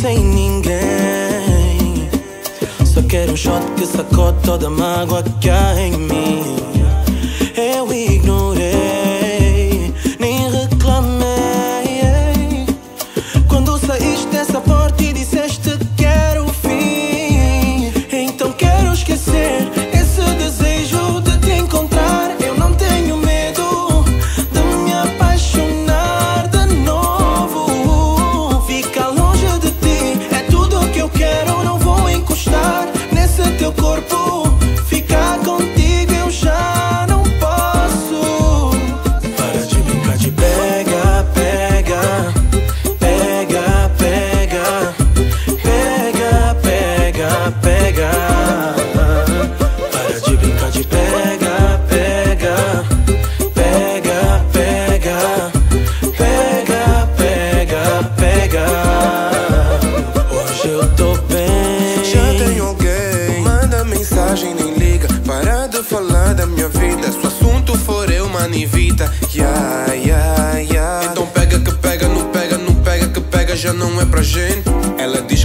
sem ninguém. Só quero um shot que sacode toda a mágoa que há em mim. Para de brincar de pega, pega, pega, pega, pega, pega, pega. Hoje eu tô bem. Já tem alguém, manda mensagem, nem liga. Para de falar da minha vida. Se o assunto for eu, manivita. Yeah, yeah, yeah. Então pega que pega, não pega, não pega que pega, já não é pra gente. Ela diz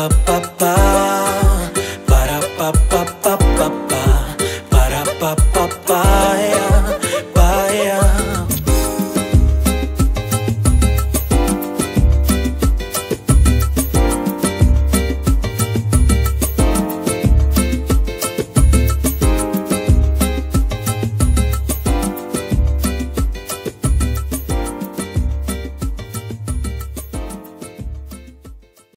pa pa pa para pa pa pa pa pa para pa pa eh. pa.